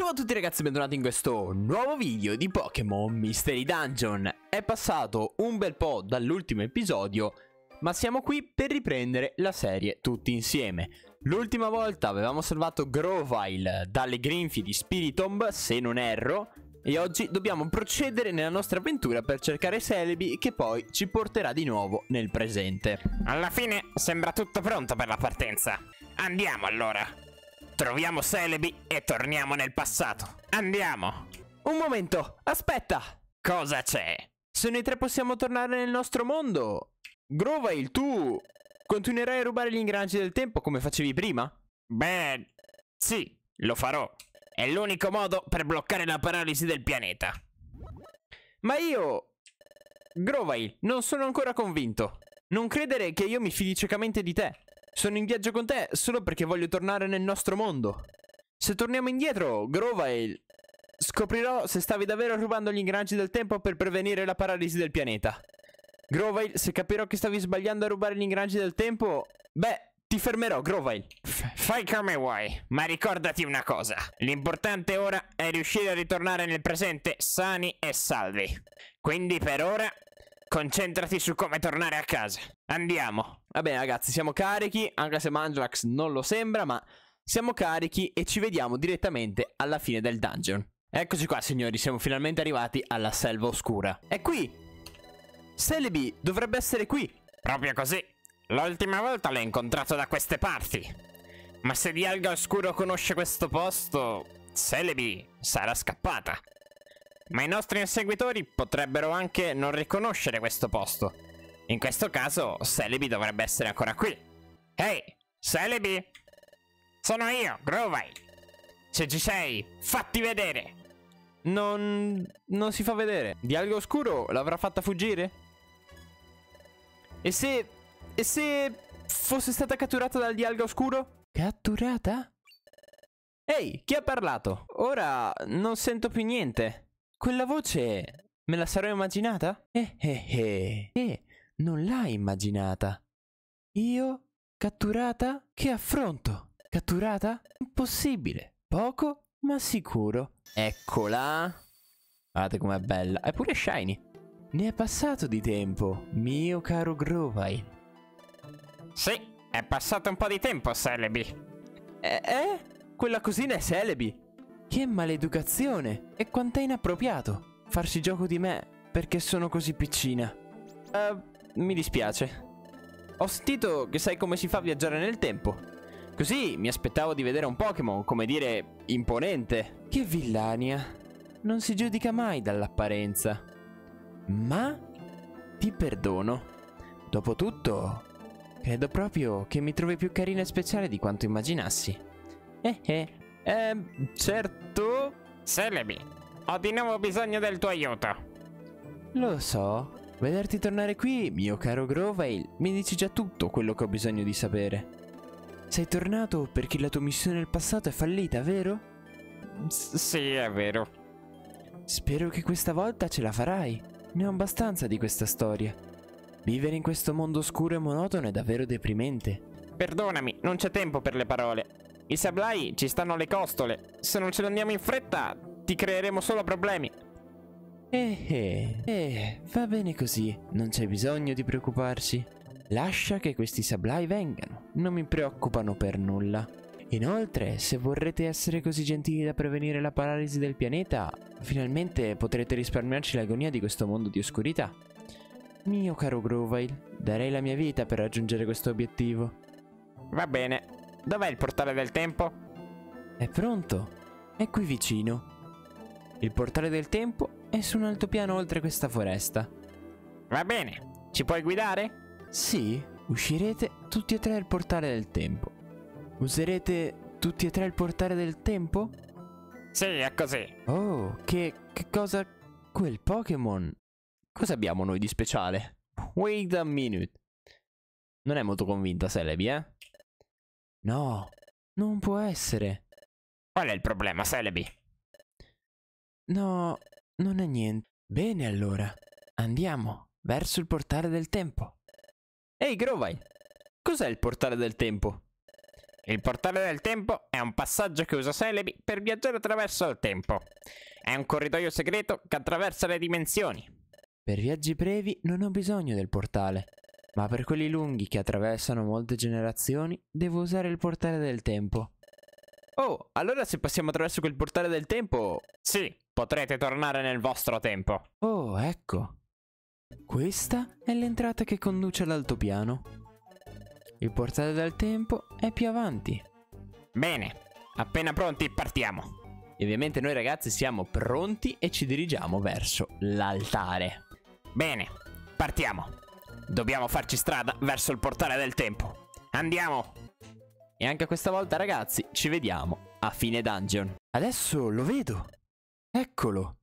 Ciao a tutti ragazzi, bentornati in questo nuovo video di Pokémon Mystery Dungeon. È passato un bel po' dall'ultimo episodio, ma siamo qui per riprendere la serie tutti insieme. L'ultima volta avevamo salvato Grovyle dalle grinfie di Spiritomb, se non erro, e oggi dobbiamo procedere nella nostra avventura per cercare Celebi che poi ci porterà di nuovo nel presente. Alla fine sembra tutto pronto per la partenza. Andiamo allora. Troviamo Celebi e torniamo nel passato. Andiamo! Un momento, aspetta! Cosa c'è? Se noi tre possiamo tornare nel nostro mondo, Grovyle, tu continuerai a rubare gli ingranaggi del tempo come facevi prima? Beh, sì, lo farò. È l'unico modo per bloccare la paralisi del pianeta. Ma io... Grovyle, non sono ancora convinto. Non credere che io mi fidi ciecamente di te. Sono in viaggio con te solo perché voglio tornare nel nostro mondo. Se torniamo indietro, Grovyle, scoprirò se stavi davvero rubando gli ingranaggi del tempo per prevenire la paralisi del pianeta. Grovyle, se capirò che stavi sbagliando a rubare gli ingranaggi del tempo, beh, ti fermerò, Grovyle. F fai come vuoi, ma ricordati una cosa. L'importante ora è riuscire a ritornare nel presente sani e salvi. Quindi per ora Concentrati su come tornare a casa. Andiamo. Va bene ragazzi, siamo carichi, anche se Mandrax non lo sembra, ma siamo carichi e ci vediamo direttamente alla fine del dungeon. Eccoci qua signori, siamo finalmente arrivati alla selva oscura. È qui! Celebi dovrebbe essere qui. Proprio così. L'ultima volta l'ho incontrato da queste parti. Ma se Dialga Oscuro conosce questo posto, Celebi sarà scappata. Ma i nostri inseguitori potrebbero anche non riconoscere questo posto. In questo caso, Celebi dovrebbe essere ancora qui. Ehi, Celebi! Sono io, Grovile! Se ci sei, fatti vedere! Non... non si fa vedere. Dialgo Oscuro l'avrà fatta fuggire? E se... e se... fosse stata catturata dal Dialga Oscuro? Catturata? Ehi, chi ha parlato? Ora non sento più niente. Quella voce me la sarò immaginata? Eh eh eh. Eh, non l'hai immaginata. Io? Catturata? Che affronto? Catturata? Impossibile. Poco, ma sicuro. Eccola. Guardate com'è bella. È pure shiny. Ne è passato di tempo, mio caro Grovile. Sì, è passato un po' di tempo, Celebi. Eh? eh? Quella cosina è Celebi. Che maleducazione! E quant'è inappropriato farsi gioco di me perché sono così piccina. Uh, mi dispiace. Ho sentito che sai come si fa a viaggiare nel tempo. Così mi aspettavo di vedere un Pokémon, come dire, imponente. Che villania. Non si giudica mai dall'apparenza. Ma ti perdono. Dopotutto, credo proprio che mi trovi più carina e speciale di quanto immaginassi. Eh eh. Eh, certo. Celebi, ho di nuovo bisogno del tuo aiuto. Lo so. Vederti tornare qui, mio caro Grovale, mi dici già tutto quello che ho bisogno di sapere. Sei tornato perché la tua missione nel passato è fallita, vero? S sì, è vero. Spero che questa volta ce la farai. Ne ho abbastanza di questa storia. Vivere in questo mondo oscuro e monotono è davvero deprimente. Perdonami, non c'è tempo per le parole. I sablai ci stanno le costole. Se non ce ne andiamo in fretta, ti creeremo solo problemi. Eh, eh, eh, va bene così. Non c'è bisogno di preoccuparsi. Lascia che questi sablai vengano. Non mi preoccupano per nulla. Inoltre, se vorrete essere così gentili da prevenire la paralisi del pianeta, finalmente potrete risparmiarci l'agonia di questo mondo di oscurità. Mio caro Grovile, darei la mia vita per raggiungere questo obiettivo. Va bene, Dov'è il portale del tempo? È pronto. È qui vicino. Il portale del tempo è su un altopiano oltre questa foresta. Va bene. Ci puoi guidare? Sì, uscirete tutti e tre il portale del tempo. Userete tutti e tre il portale del tempo? Sì, è così. Oh, che, che cosa... Quel Pokémon... Cosa abbiamo noi di speciale? Wait a minute. Non è molto convinta Celebi, eh? No, non può essere. Qual è il problema, Celebi? No, non è niente. Bene allora, andiamo verso il portale del tempo. Ehi Grovile, cos'è il portale del tempo? Il portale del tempo è un passaggio che usa Celebi per viaggiare attraverso il tempo. È un corridoio segreto che attraversa le dimensioni. Per viaggi brevi non ho bisogno del portale, ma per quelli lunghi che attraversano molte generazioni devo usare il portale del tempo. Oh, allora se passiamo attraverso quel portale del tempo... Sì, potrete tornare nel vostro tempo. Oh, ecco. Questa è l'entrata che conduce all'altopiano. Il portale del tempo è più avanti. Bene, appena pronti partiamo. E ovviamente noi ragazzi siamo pronti e ci dirigiamo verso l'altare. Bene, partiamo. Dobbiamo farci strada verso il portale del tempo. Andiamo! E anche questa volta ragazzi ci vediamo a fine dungeon. Adesso lo vedo. Eccolo.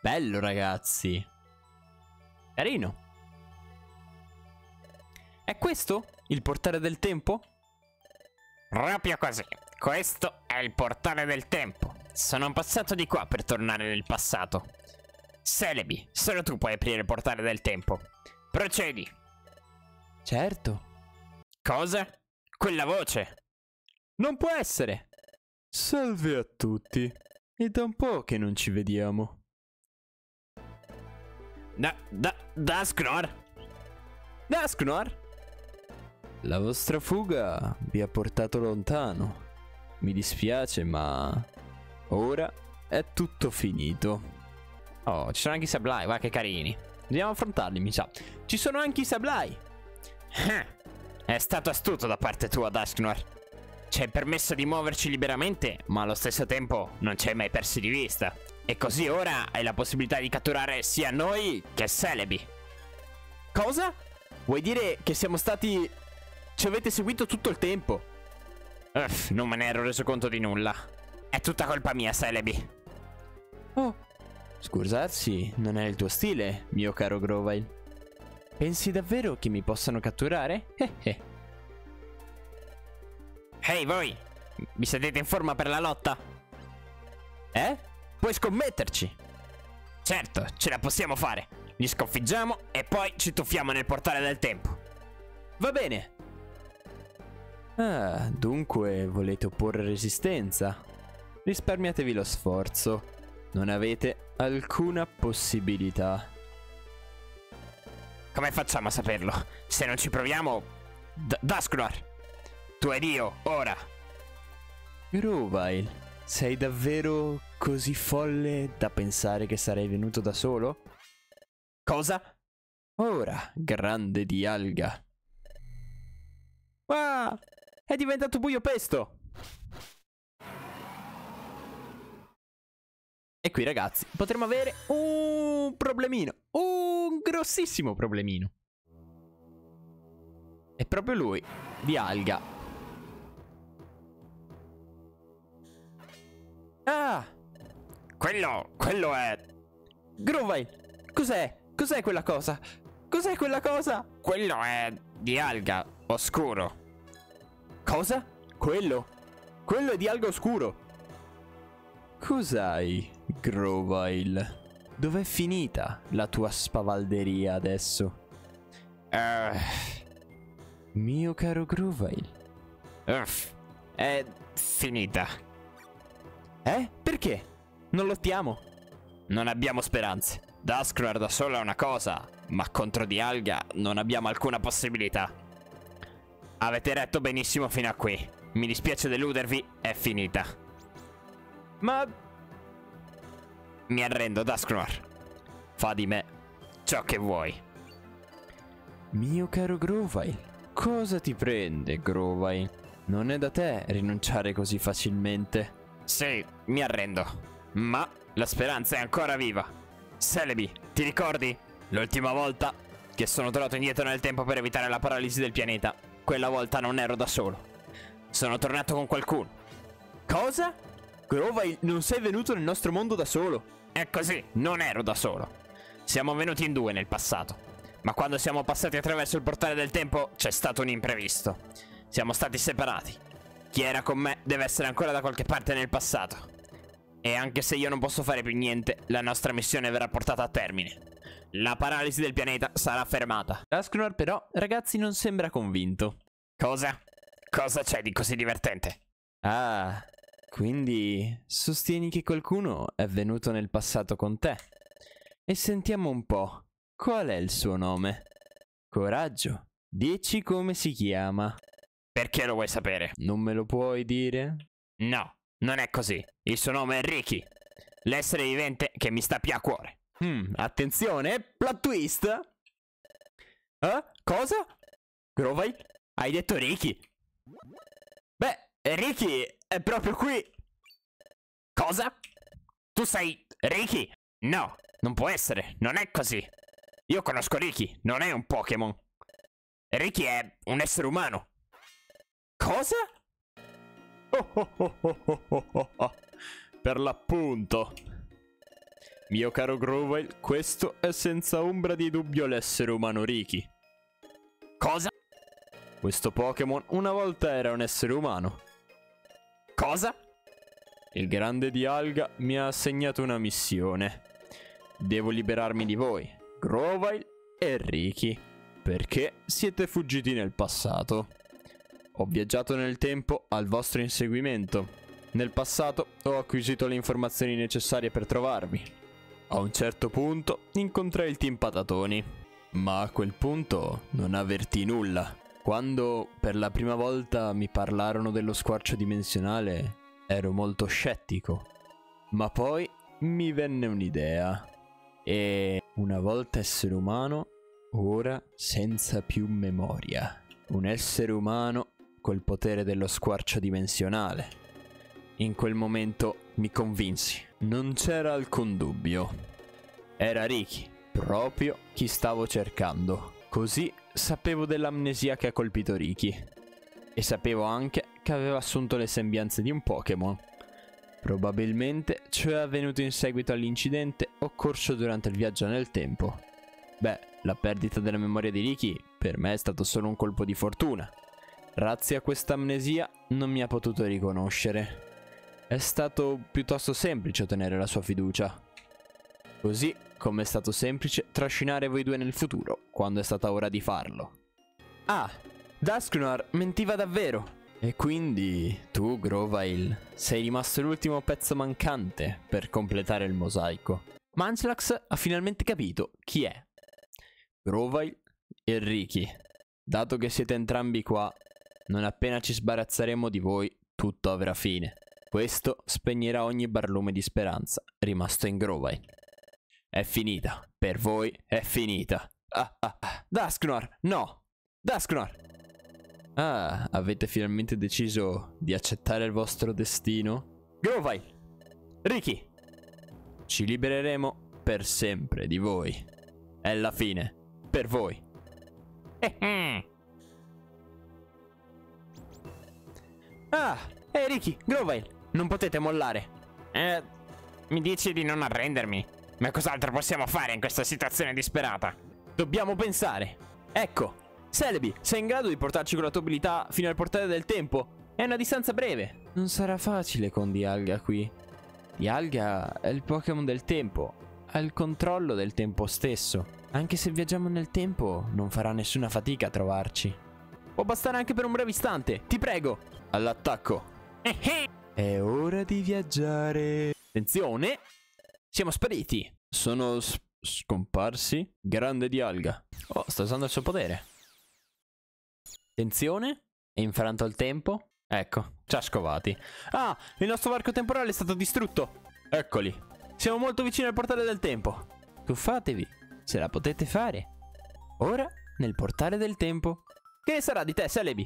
Bello ragazzi. Carino. È questo il portale del tempo? Proprio così. Questo è il portale del tempo. Sono passato di qua per tornare nel passato. Celebi, solo tu puoi aprire il portale del tempo. Procedi. Certo. Cosa? Quella voce. Non può essere. Salve a tutti. È da un po' che non ci vediamo. Da, da, Dusknor? Dusknor? La vostra fuga vi ha portato lontano. Mi dispiace, ma ora è tutto finito. Oh, ci sono anche i sablai, guarda che carini. Dobbiamo affrontarli, mi sa. Ci sono anche i sablai. È stato astuto da parte tua, Dusknor. Ci hai permesso di muoverci liberamente, ma allo stesso tempo non ci hai mai persi di vista. E così ora hai la possibilità di catturare sia noi che Celebi. Cosa? Vuoi dire che siamo stati... Ci avete seguito tutto il tempo? Uff, non me ne ero reso conto di nulla. È tutta colpa mia, Celebi. Oh, scusarsi, non è il tuo stile, mio caro Grovile. Pensi davvero che mi possano catturare? Eh eh. Ehi hey, voi, vi sedete in forma per la lotta? Eh? Puoi scommetterci. Certo, ce la possiamo fare. Li sconfiggiamo e poi ci tuffiamo nel portale del tempo. Va bene. Ah, dunque volete opporre resistenza? Risparmiatevi lo sforzo. Non avete alcuna possibilità. Come facciamo a saperlo? Se non ci proviamo... D Dusknoir! Tu ed io, ora. Grovile, sei davvero così folle da pensare che sarei venuto da solo? Cosa? Ora, grande di alga. Ah, è diventato buio pesto. E qui ragazzi, potremmo avere un problemino, un grossissimo problemino. È proprio lui, di alga, Ah! Quello, quello è... Grovile, cos'è? Cos'è quella cosa? Cos'è quella cosa? Quello è di alga oscuro. Cosa? Quello? Quello è di alga oscuro. Cos'hai, Grovile? Dov'è finita la tua spavalderia adesso? Uh... Mio caro Grovile. Uff, è finita. Eh? Perché? Non lottiamo? Non abbiamo speranze. Duskrar da solo è una cosa, ma contro di Alga non abbiamo alcuna possibilità. Avete retto benissimo fino a qui. Mi dispiace deludervi, è finita. Ma... Mi arrendo, Dusknar. Fa di me ciò che vuoi. Mio caro Grovile, cosa ti prende, Grovile? Non è da te rinunciare così facilmente. Sì, mi arrendo. Ma la speranza è ancora viva. Celebi, ti ricordi? L'ultima volta che sono tornato indietro nel tempo per evitare la paralisi del pianeta. Quella volta non ero da solo. Sono tornato con qualcuno. Cosa? Grovai, non sei venuto nel nostro mondo da solo. È così, non ero da solo. Siamo venuti in due nel passato. Ma quando siamo passati attraverso il portale del tempo c'è stato un imprevisto. Siamo stati separati. Chi era con me deve essere ancora da qualche parte nel passato. E anche se io non posso fare più niente, la nostra missione verrà portata a termine. La paralisi del pianeta sarà fermata. Dusknor però, ragazzi, non sembra convinto. Cosa? Cosa c'è di così divertente? Ah, quindi sostieni che qualcuno è venuto nel passato con te. E sentiamo un po', qual è il suo nome? Coraggio, dici come si chiama. Perché lo vuoi sapere? Non me lo puoi dire? No, non è così. Il suo nome è Ricky. L'essere vivente che mi sta più a cuore. Hmm, attenzione, plot twist! Eh? Cosa? Grovai? Hai detto Ricky? Beh, Ricky è proprio qui! Cosa? Tu sei Ricky? No, non può essere, non è così. Io conosco Ricky, non è un Pokémon. Ricky è un essere umano. Cosa? Oh oh oh oh oh. Per l'appunto. Mio caro Grovile, questo è senza ombra di dubbio l'essere umano Ricky. Cosa? Questo Pokémon una volta era un essere umano. Cosa? Il grande Dialga mi ha assegnato una missione. Devo liberarmi di voi, Grovile e Ricky, perché siete fuggiti nel passato. Ho viaggiato nel tempo al vostro inseguimento. Nel passato ho acquisito le informazioni necessarie per trovarvi. A un certo punto incontrai il team Patatoni, ma a quel punto non avvertì nulla. Quando per la prima volta mi parlarono dello squarcio dimensionale, ero molto scettico. Ma poi mi venne un'idea. E una volta essere umano, ora senza più memoria. Un essere umano col potere dello squarcio dimensionale. In quel momento mi convinsi, non c'era alcun dubbio. Era Ricky, proprio chi stavo cercando. Così sapevo dell'amnesia che ha colpito Ricky. E sapevo anche che aveva assunto le sembianze di un Pokémon. Probabilmente ciò è avvenuto in seguito all'incidente occorso durante il viaggio nel tempo. Beh, la perdita della memoria di Ricky per me è stato solo un colpo di fortuna. Grazie a questa amnesia non mi ha potuto riconoscere. È stato piuttosto semplice ottenere la sua fiducia. Così come è stato semplice trascinare voi due nel futuro, quando è stata ora di farlo. Ah, Dusknoir mentiva davvero. E quindi tu, Grovile, sei rimasto l'ultimo pezzo mancante per completare il mosaico. Munchlax ha finalmente capito chi è. Grovile e Ricky. Dato che siete entrambi qua, non appena ci sbarazzeremo di voi, tutto avrà fine. Questo spegnerà ogni barlume di speranza rimasto in Grovile. È finita. Per voi è finita. Ah, ah, ah. Dusknoir, no! Dusknoir! Ah, avete finalmente deciso di accettare il vostro destino? Grovile! Ricky! Ci libereremo per sempre di voi. È la fine. Per voi. ah! Ehi Ricky, Grovile! Non potete mollare. Eh, mi dici di non arrendermi? Ma cos'altro possiamo fare in questa situazione disperata? Dobbiamo pensare. Ecco, Celebi, sei in grado di portarci con la tua abilità fino al portale del tempo? È una distanza breve. Non sarà facile con Dialga qui. Dialga è il Pokémon del tempo. Ha il controllo del tempo stesso. Anche se viaggiamo nel tempo, non farà nessuna fatica a trovarci. Può bastare anche per un breve istante. Ti prego. All'attacco. È ora di viaggiare. Attenzione. Siamo spariti. Sono sp scomparsi. Grande Dialga. Oh, sta usando il suo potere. Attenzione. È infranto il tempo. Ecco, ci ha scovati. Ah, il nostro varco temporale è stato distrutto. Eccoli. Siamo molto vicini al portale del tempo. Tuffatevi, se la potete fare. Ora, nel portale del tempo. Che ne sarà di te, Celebi?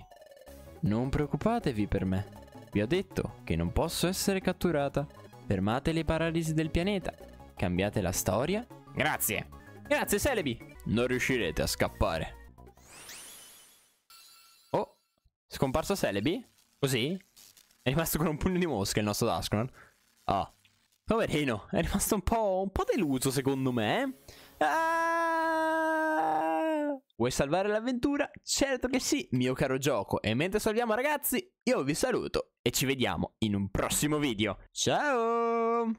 Non preoccupatevi per me. Vi ho detto che non posso essere catturata. Fermate le paralisi del pianeta. Cambiate la storia. Grazie. Grazie, Celebi. Non riuscirete a scappare. Oh, scomparso Celebi? Così? È rimasto con un pugno di mosca il nostro Dusknoir. Ah, poverino, è rimasto un po', un po' deluso secondo me. Ah! Vuoi salvare l'avventura? Certo che sì, mio caro gioco. E mentre salviamo ragazzi, io vi saluto e ci vediamo in un prossimo video. Ciao!